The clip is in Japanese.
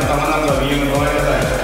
の玉などは DM ごめんなさい